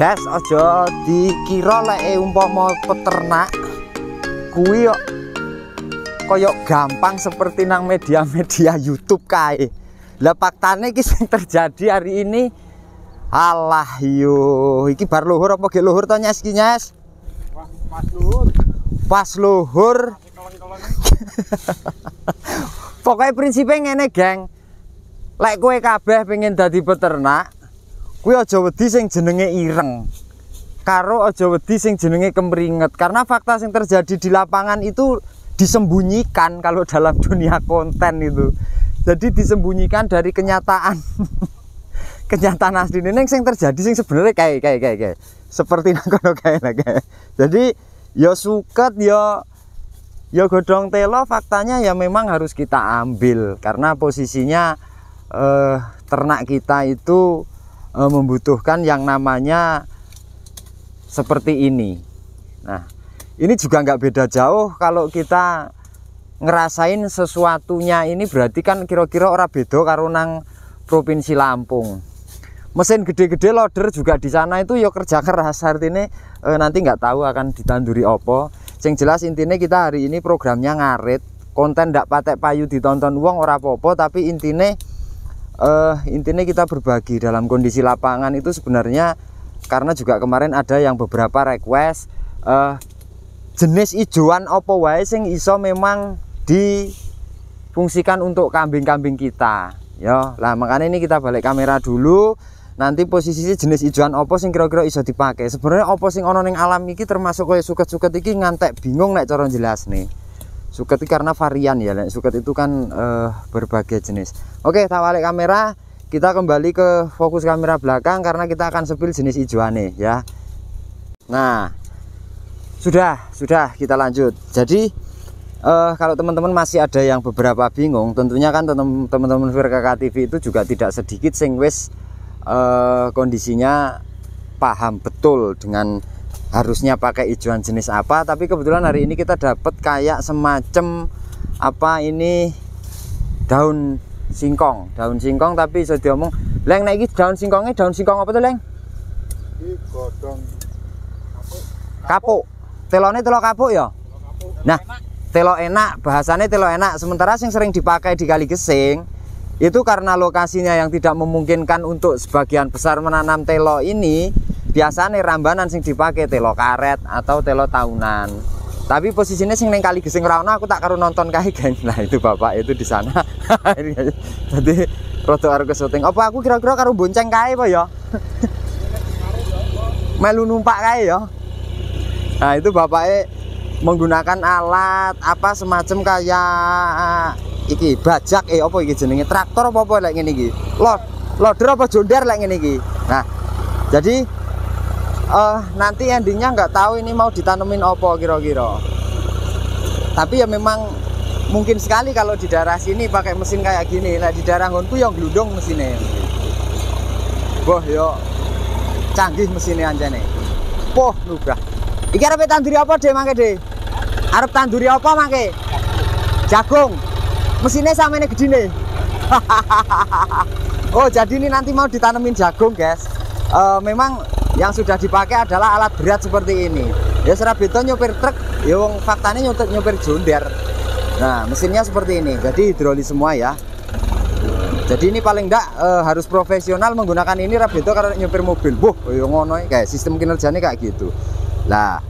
guys aja dikira lek umpama peternak kuwi kok koyok gampang seperti nang media-media YouTube kae. Lah faktane iki sing terjadi hari ini alah yo iki bar luhur apa ge luhur to nyes? Iki nyes? Pas luhur. pas luhur. Pokoknya prinsipnya ngene geng. Lek kowe kabeh pengen dadi peternak kuwi aja wedi sing jenenge ireng. Karo aja wedi sing jenenge kemringet karena fakta sing terjadi di lapangan itu disembunyikan kalau dalam dunia konten itu. Jadi disembunyikan dari kenyataan. Kenyataan asli ini. Sing terjadi sing sebenarnya kayak kayak kayak kayak. Seperti nang kono kayak lah, kayak. Jadi ya suket ya ya godong telo faktanya ya memang harus kita ambil. Karena posisinya eh, ternak kita itu eh, membutuhkan yang namanya seperti ini. Nah ini juga nggak beda jauh kalau kita ngerasain sesuatunya ini berarti kan kira-kira orang beda karo nang provinsi Lampung. Mesin gede-gede loader juga di sana itu ya kerja keras. Artinya eh, nanti nggak tahu akan ditanduri opo yang jelas intinya kita hari ini programnya ngarit. Konten ndak patek payu ditonton uang ora apa-apa tapi intinya eh, intinya kita berbagi dalam kondisi lapangan itu sebenarnya karena juga kemarin ada yang beberapa request eh, jenis ijoan opo wae sing iso memang difungsikan untuk kambing-kambing kita ya. Lah makanya ini kita balik kamera dulu. Nanti posisi jenis ijoan opo sing kira-kira iso dipakai? Sebenarnya opo sing ono ning alam iki termasuk kayak suket-suket iki ngantek bingung nek cara jelas nih suket karena varian ya nek suket itu kan eh, berbagai jenis. Oke tak balik kamera. Kita kembali ke fokus kamera belakang karena kita akan sepil jenis ijoane ya. Nah sudah sudah kita lanjut. Jadi eh, kalau teman-teman masih ada yang beberapa bingung tentunya kan teman- teman-teman VRKK TV itu juga tidak sedikit sing wis eh, kondisinya paham betul dengan harusnya pakai hijauan jenis apa tapi kebetulan hari ini kita dapat kayak semacam apa ini daun singkong daun singkong tapi bisa diomong. Leng naik daun singkongnya daun singkong apa tuh leng? Godong kapuk. Telone telo kapuk ya? Nah telo enak bahasanya telo enak. Sementara yang sering dipakai di kali gesing itu karena lokasinya yang tidak memungkinkan untuk sebagian besar menanam telo ini biasanya rambanan sing dipakai telo karet atau telo tahunan tapi posisinya sing neng kali gesing rano aku tak karo nonton kae geng. Nah itu bapak itu di sana. Jadi rodo karo kesuting. Apa aku kira-kira karo bonceng kae apa ya? Melu numpak kae ya? Nah itu bapaknya menggunakan alat apa semacam kayak iki bajak eh apa iki jenenge? Traktor apa apa lek ngene iki. Lod loader apa jonder lek. Nah, jadi eh nanti endingnya nggak tahu ini mau ditanemin apa kira-kira. Tapi ya memang mungkin sekali kalau di daerah sini pakai mesin kayak gini. Nah di daerah nggonku yang gludung mesinnya. Wah yo canggih mesinnya anjane. Poh nubrah. Iki arep tanduri apa deh mangke deh? Arep tanduri apa mangke? Jagung. Mesinnya sama ini gede nih. oh jadi ini nanti mau ditanemin jagung guys. Eh, memang yang sudah dipakai adalah alat berat seperti ini. Ya serabeto nyopir truk, ya wong faktanya nyopir, nyopir jonder. Nah mesinnya seperti ini. Jadi hidrolis semua ya. Jadi ini paling enggak eh, harus profesional menggunakan ini Rabeto karena nyopir mobil. Buh, yo ngono kayak sistem kinerjanya kayak gitu. Lah,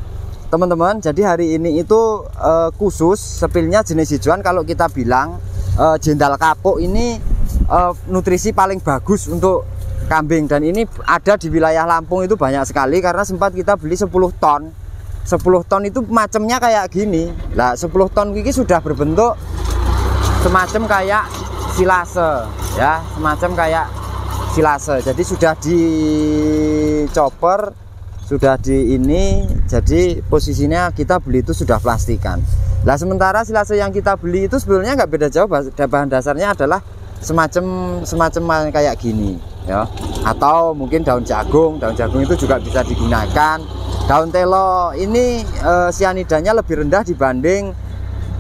teman-teman, jadi hari ini itu eh, khusus sepilnya jenis hijauan kalau kita bilang eh, jendal kapuk ini eh, nutrisi paling bagus untuk kambing. Dan ini ada di wilayah Lampung itu banyak sekali karena sempat kita beli 10 ton. 10 ton itu macamnya kayak gini. Lah, 10 ton ini sudah berbentuk semacam kayak silase ya. Semacam kayak silase. Jadi sudah dicoper sudah di ini. Jadi posisinya kita beli itu sudah plastikan. Lah sementara silase yang kita beli itu sebenarnya nggak beda jauh. Bah- bahan dasarnya adalah semacam semacam kayak gini ya atau mungkin daun jagung daun jagung itu juga bisa digunakan daun telo ini eh, sianidanya lebih rendah dibanding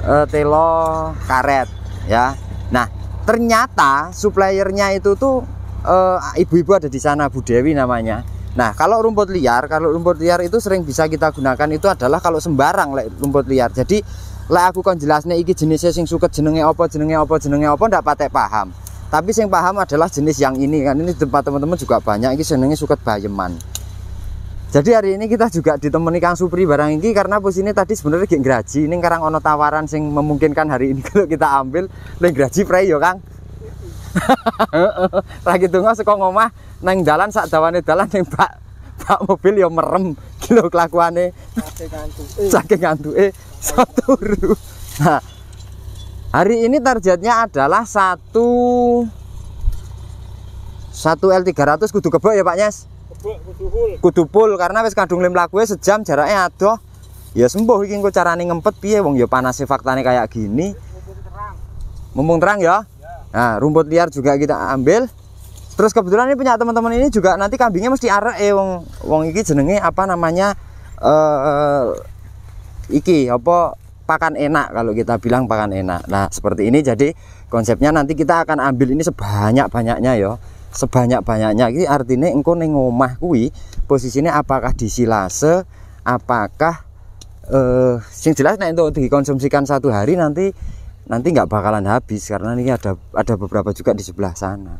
eh, telo karet ya nah ternyata suppliernya itu tuh eh, ibu-ibu ada di sana Bu Dewi namanya Nah, kalau rumput liar, kalau rumput liar itu sering bisa kita gunakan itu adalah kalau sembarang lek rumput liar. Jadi lek aku kon jelasnya iki jenisnya sing suket jenenge apa, jenenge apa, jenenge apa ndak patek paham. Tapi sing paham adalah jenis yang ini kan ini tempat teman-teman juga banyak iki jenenge suket bayeman. Jadi hari ini kita juga ditemani Kang Supri barang ini karena posisinya tadi sebenarnya gak graji. Ini sekarang ono tawaran sing memungkinkan hari ini kalau kita ambil lek graji pre yo Kang. Lagi tunggu saka ngomah nang dalan sak dawane dalan ning Pak Pak mobil yo merem kilo kelakuane saking ngantuke saturu. Nah, hari ini targetnya adalah satu satu L300 kudu kebok ya Pak Nyes? Kudu full. Karena wis kadung lim lakuwe sejam jaraknya adoh. Ya sembuh iki engko carane ngempet piye wong ya panasnya faktane kayak gini. Mumpung terang. Ya? Nah rumput liar juga kita ambil. Terus kebetulan ini punya teman-teman ini juga nanti kambingnya mesti arek eh wong wong iki jenenge apa namanya eh iki apa pakan enak kalau kita bilang pakan enak. Nah seperti ini jadi konsepnya nanti kita akan ambil ini sebanyak-banyaknya ya sebanyak-banyaknya. Ini artinya engkau neng omah kuwi posisinya apakah di silase apakah eh sing jelas nek untuk dikonsumsikan satu hari nanti nanti nggak bakalan habis karena ini ada ada beberapa juga di sebelah sana.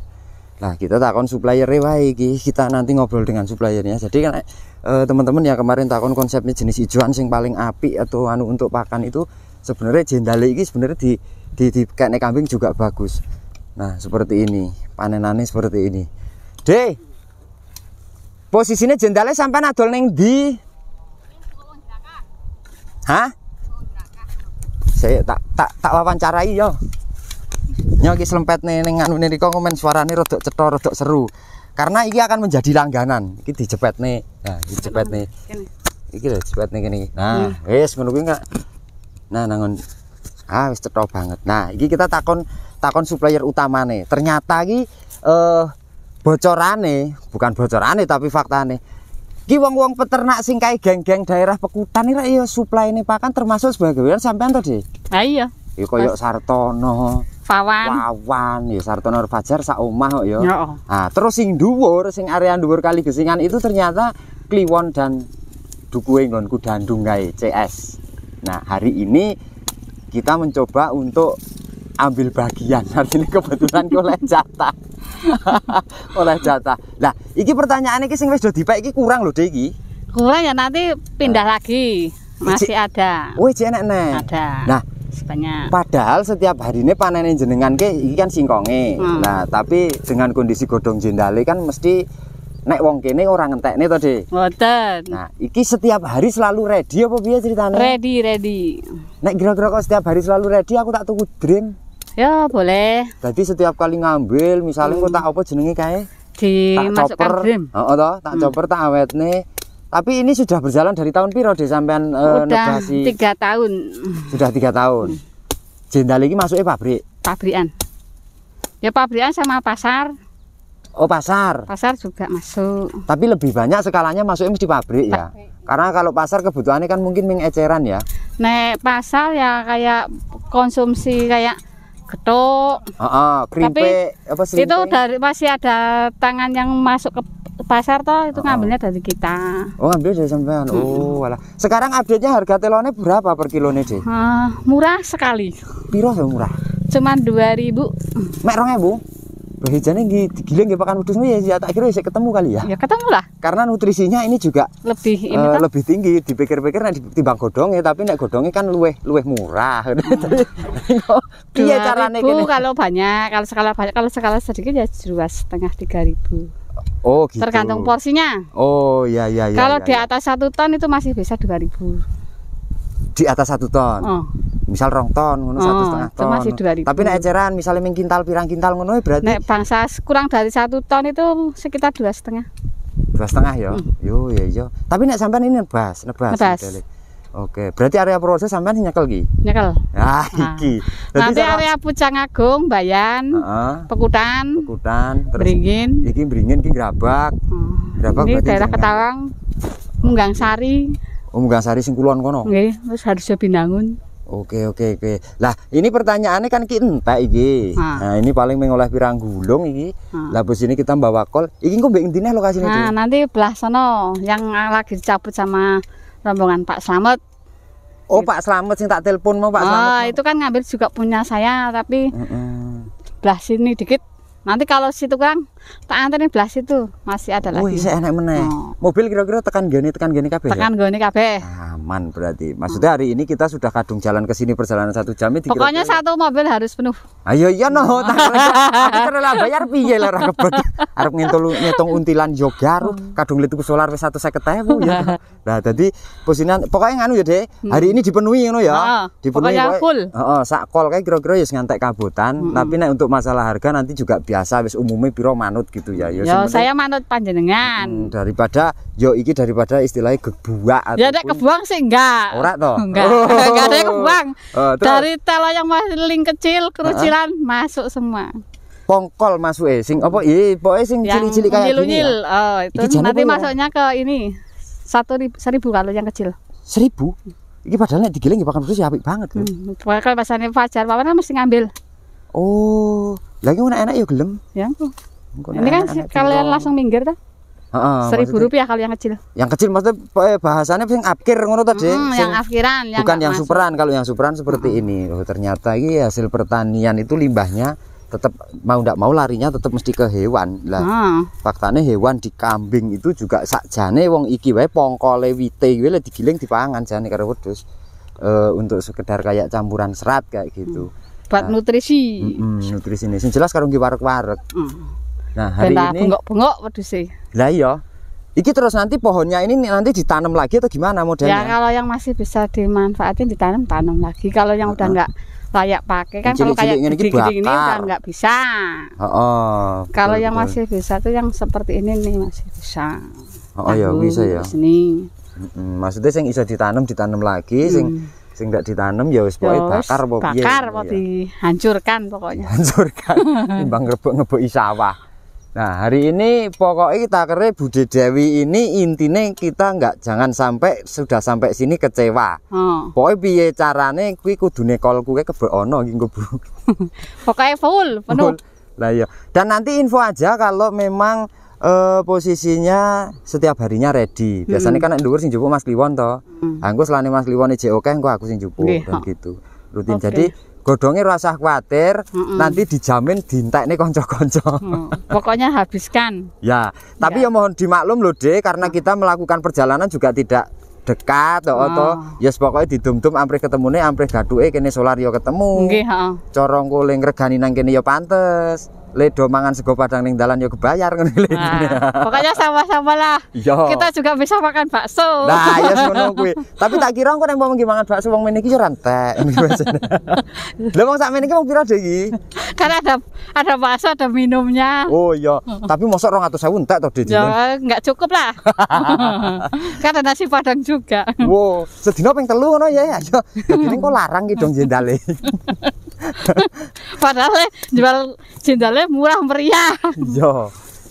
Nah kita takon supplier wae kita nanti ngobrol dengan suppliernya. Jadi kan eh, teman-teman ya kemarin takon konsepnya jenis hijauan sing paling api atau anu untuk pakan itu sebenarnya jendale iki sebenarnya di di, di kayak kambing juga bagus Nah, seperti ini. Panenannya seperti ini. D. Posisinya jendalnya sampai adol neng di. Hah? Saya tak tak tak wawancarai yo. Nyoki selempet nih neng anu nih komen suaranya rodok cetor rodok seru. Karena ini akan menjadi langganan. Ini dijepet nih. Nah, dijepet nih. Iki lho jepet nih gini. Nah, wis ngono kuwi enggak. Nah, nangon ah wis cetha banget. Nah, iki kita takon takon supplier utamane. Ternyata iki eh bocorane, bukan bocorane tapi faktane. Ki wong-wong peternak sing kae geng-geng daerah Pekutan iki ya supply ini pakan termasuk sebagai sampean to, Dik? Ah iya, Ya koyo Sartono, Pawan. Wawan, ya Sartono Fajar sak omah kok ya. Heeh. Nah, terus sing dhuwur, sing area dhuwur kali gesingan itu ternyata kliwon dan dukuhe nggonku dandung kae CS. Nah, hari ini kita mencoba untuk ambil bagian. Hari ini kebetulan ki oleh jatah. oleh jatah. Nah, iki pertanyaan iki sing wis do dipek iki kurang lho, Dek iki. Kurang ya nanti pindah lagi. Masih ada. Wih, jek enek nek. Ada. Nah, Sebanyak. Padahal setiap hari ini panen jenengan ke iki kan singkonge. Hmm. Nah, tapi dengan kondisi godong jendale kan mesti nek wong kene ora ngentekne to, Dik. Mboten. Nah, iki setiap hari selalu ready apa piye ceritane? Ready, ready. Nek kira-kira kok setiap hari selalu ready aku tak tuku dream. Ya boleh Jadi setiap kali ngambil misalnya kok tak apa jenenge kae? Dimasukkan dream. Heeh toh, tak chopper tak awetne. Tapi ini sudah berjalan dari tahun piro deh sampean eh, Udah nebasi? tiga tahun Sudah tiga tahun. Jendal ini masuknya pabrik. pabrikan. Ya pabrikan sama pasar. Oh pasar. Pasar juga masuk. Tapi lebih banyak skalanya masuknya mesti pabrik ya. Karena kalau pasar kebutuhannya kan mungkin ming eceran ya. Nek pasar ya kayak konsumsi kayak getuk. Heeh, krimpe apa sih? Itu dari masih ada tangan yang masuk ke pasar toh itu ngambilnya dari kita. Oh ngambil dari sampean. Oh walah. Sekarang update-nya harga telonnya berapa per kilone deh? Ah, murah sekali. Piro ya murah? Cuman 2000. Mek 2000. Bahijane nggih digileng nggih pakan wedhus ya ya tak kira bisa ketemu kali ya. Ya ketemu lah Karena nutrisinya ini juga lebih ini toh. lebih tinggi dipikir-pikir nek ditimbang godongnya tapi nek godongnya kan luweh luweh murah. Piye carane 2000 kene? kalau banyak, kalau skala banyak, kalau skala sedikit ya dua setengah tiga ribu. Oh gitu. Tergantung porsinya. Oh iya iya iya. kalau iya, di iya. atas satu ton itu masih bisa dua ribu. di atas satu ton. Oh, misal rong ton ngono Oh, satu setengah ton masih 2.000. tapi nek eceran misalnya ming kintal pirang kintal ngono ya berarti nek bangsa kurang dari satu ton itu sekitar dua setengah. dua setengah ya yo ya iya tapi nek sampean ini nebas nebas Hmm. Nebas. modele. Oke berarti area proses sampean nyekel ki Nyekel. ah Nah, iki Nanti area Pucang Agung, Bayan, Heeh, Pekutan, Kutan terus Beringin. iki Beringin iki Grabak Oh, Berapa ini daerah? Ketawang, Munggang Sari, Oh Munggasari sing kulon kono nggih, terus harusnya Binangun. Oke oke oke. Lah ini pertanyaannya kan ki entek iki. Ah. Nah ini paling mengoleh pirang gulung iki. Ah. Lah bos ini kita bawa kol. Iki kok mbek intine lokasinya Nah, nanti belah sono yang lagi dicabut sama rombongan Pak Slamet. Oh Pak Slamet sing tak telepon mau Pak Slamet. Oh, itu kan ngambil juga punya saya, tapi Heeh. belah sini dikit. Nanti kalau situ kurang, tak anterin belah situ. Masih ada Wih, lagi. saya enak meneh. Oh. Mobil kira-kira tekan gini tekan gini kabeh. ya? Tekan gini kabeh. Aman berarti. Maksudnya hari ini kita sudah kadung jalan ke sini perjalanan satu jam ini Pokoknya satu mobil harus penuh. Ayo iya no, tak aku terlalu bayar piye lah ra kebet. Arep ngentul ngitung untilan yoga ru kadung litu solar wis 150.000 ya. Nah, jadi posisinya pokoknya nganu ya, Dek. Hari ini dipenuhi ngono ya. Heeh, Dipenuhi pokoknya full. Heeh, sak kol kayak kira-kira ya ngantek kabutan, tapi nek untuk masalah harga nanti juga biasa wis umumnya piro manut gitu ya. Yo, penting, saya manut panjenengan. hmm, daripada yo iki daripada istilahnya gebuak Ya ada kebuang sih enggak. Ora toh? Enggak. Oh. Enggak ada kebuang. Oh, terus? Dari telo yang paling kecil kerucilan masuk semua. pongkol masuk eh sing apa iya pokoknya sing Yang cilik-cilik kayak gini ya. Oh, itu Iki nanti ya? masuknya ke ini satu ribu, seribu kalau yang kecil. seribu ini padahal nek digiling ya bakal terus ya apik banget loh. Hmm. Pokoknya kalau pasarnya Fajar, Papan kan mesti ngambil. oh lagi mana enak ya gelem Ya. Ini kan kalian langsung minggir. Heeh, Seribu rupiah kalau yang kecil. yang kecil maksudnya eh, bahasannya sing apkir ngono tadi Hmm, yang afkiran, yang bukan yang masuk. superan kalau yang superan seperti ini oh ternyata ini hasil pertanian itu limbahnya tetap mau ndak mau larinya tetap mesti ke hewan lah Ah, faktanya hewan di kambing itu juga sakjane wong iki wae pongkole wite kuwi digiling dipangan jane karo wedhus Eh, untuk sekedar kayak campuran serat kayak gitu. buat nutrisi. Mm-mm, nutrisi ini. Sing jelas karo nggih warek-warek. Hmm. Nah, hari Benda ini bengok-bengok sih. lah iya. Iki terus nanti pohonnya ini nanti ditanam lagi atau gimana Ya modelnya? kalau yang masih bisa dimanfaatin ditanam tanam lagi. Kalau yang udah nggak layak pakai kan Yang kalau kayak cilik-cilik ini gede-gede ini bakar. udah nggak bisa. Heeh. Kalau betul, yang masih bisa tuh yang seperti ini nih masih bisa. Oh ya Tahu, bisa ya. Sini. Maksudnya sing iso ditanam ditanam lagi, sing sing nggak ditanam ya wis pokoke Hmm. Ya wis, bakar apa piye. bakar apa ya. dihancurkan pokoknya. hancurkan timbang ngebok ngeboki sawah. Nah hari ini pokoknya kita kere Bude Dewi ini intinya kita nggak jangan sampai sudah sampai sini kecewa. Oh. Pokoknya piye carane kuwi kudune kol kuwe kebek ono iki engko Bu. Pokoknya full penuh. Lah iya. Dan nanti info aja kalau memang eh, posisinya setiap harinya ready. Biasanya kan nek dhuwur sing jupuk Mas Kliwon to. Hmm. Angko selane Mas Kliwon ije oke engko aku sing jupuk Nggih, dan gitu. Rutin. Oke. Jadi godongnya rasa khawatir Mm-mm. nanti dijamin dintekne kanca-kanca. Hmm. Pokoknya habiskan. Ya, tapi ya. mohon dimaklum loh deh karena kita melakukan perjalanan juga tidak dekat Oh. toh. ya pokoknya didum-dum ampre ketemune ampre gaduke kene solar yo ketemu. Nggih, heeh. Corong kule ngregani nang kene ya pantes. Ledo mangan sego padang ning dalan yo kebayar ngene lho. Nah, pokoknya sama-sama lah. Iya. Kita juga bisa makan bakso. Nah, ya ngono kuwi. Tapi tak kira engko nek mau mangan bakso wong meniki yo rantek. Lha wong sakmene iki wong pira deh iki? Karena ada ada bakso, ada minumnya. Oh iya, tapi mosok 200.000 entek to Dek? Ya nggak cukup lah. kan ada nasi padang juga. Wow, sedina ping telu ngono ya. Ayo, dadi kok larang ki dong jendale. Padahal jual jendalnya murah meriah. Iya.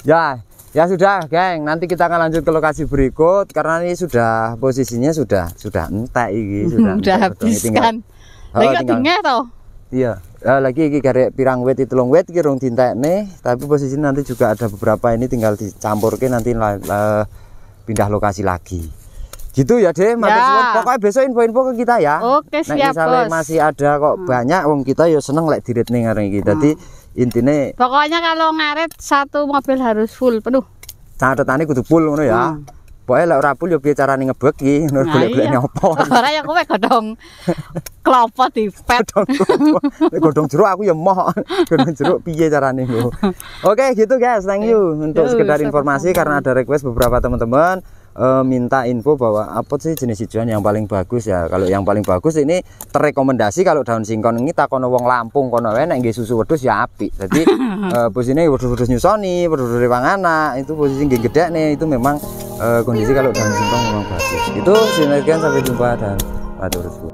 Ya, ya sudah, geng. Nanti kita akan lanjut ke lokasi berikut karena ini sudah posisinya sudah sudah entek iki, sudah. Udah entek, betul. Ini tinggal- habiskan. Oh, Lagi tinggal- toh. Iya. Eh, lagi iki garek pirang wit itu telung wit iki rung dintekne, tapi posisi nanti juga ada beberapa ini tinggal dicampurke nanti la- pindah lokasi lagi. Gitu ya, Deh. Ya. Pokoknya besok info-info ke kita ya. Oke, siap, misalnya Bos. Hmm. masih ada kok banyak wong kita ya seneng lek dirit ning ngareng iki. Dadi intine Pokoknya kalau ngaret satu mobil harus full penuh. catetane kudu full ngono ya. Hmm. Pokoknya lek ora full ya piye carane ngebeki, ngono Nah, golek-golek iya. nyopo. Ora ya kowe godhong klopo dipet. Nek godhong jeruk aku ya moh. Godhong jeruk piye carane lho. Oke, gitu guys. Thank you untuk sekedar informasi karena ada request beberapa teman-teman eh, minta info bahwa apa sih jenis hijauan yang paling bagus ya. Kalau yang paling bagus ini terrekomendasi kalau daun singkong ini takono wong Lampung kono wae nek nggih susu wedhus ya apik. Jadi eh, posisinya wedhus-wedhus nyusoni, wedhus-wedhus rewang anak, itu posisi nggih gede nih itu memang eh, kondisi kalau daun singkong memang bagus. Itu sekian sampai jumpa dan matur.